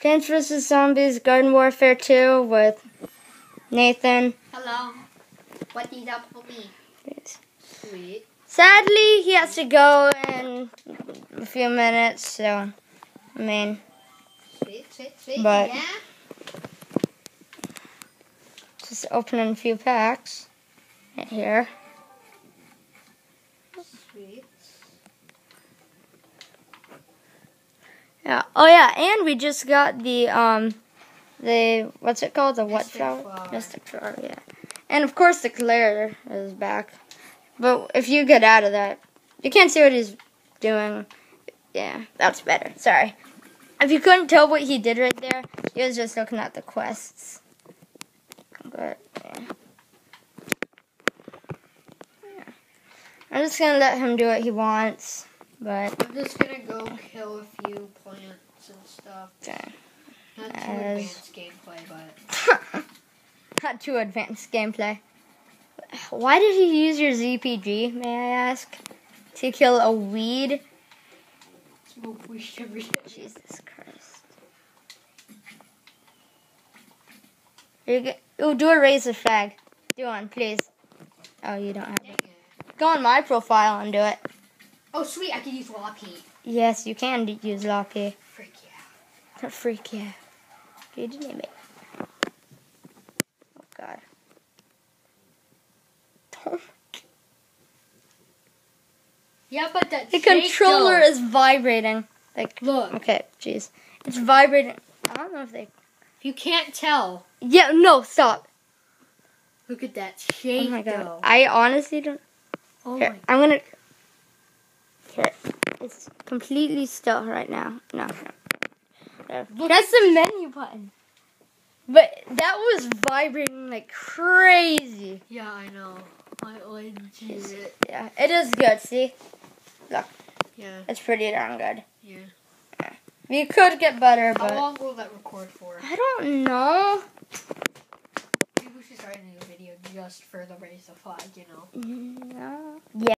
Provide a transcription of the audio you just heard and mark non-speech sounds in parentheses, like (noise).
Plants vs. Zombies Garden Warfare 2 with Nathan. Hello. What is up for me? Sweet. Sadly, he has to go in a few minutes, so, I mean, Sweet, sweet, sweet. But- yeah. just opening a few packs right here. Sweet. Yeah. Oh yeah, and we just got the um the what's it called? The what Mystic flower? flower. Mystic flower, yeah. And of course the Claire is back. But if you get out of that, you can't see what he's doing. Yeah, that's better. Sorry. If you couldn't tell what he did right there, he was just looking at the quests. But yeah. Yeah. I'm just gonna let him do what he wants. But I'm just gonna go kill a few plants and stuff. okay. Not too As- advanced gameplay, but (laughs) Not too advanced gameplay. Why did he use your ZPG, may I ask? To kill a weed? smoke weed every day. Jesus Christ. You ooh, do a razor flag. Do one, please. Oh, you don't have it. Go on my profile and do it. Oh, sweet, I can use Locky. Yes, you can use Locky. Freak yeah. Don't freak you. Good (laughs) name it. Oh, God. Don't Yeah, but that The controller is vibrating. Like, Look. okay, jeez. It's vibrating. I don't know if they. If you can't tell, Yeah, no, stop. look at that Oh my god. though. I honestly don't. Oh Here, I'm gonna. Here. It's completely still right now. No. no. There. The menu button. But that was vibrating like crazy. Yeah, I know. I legit. Yeah, it is good, see? Look. Yeah, It's pretty darn good. yeah. You could get better, How but. long will that record for? I don't know. Maybe we should start a new video just for the race of flag, you know. No. Yeah.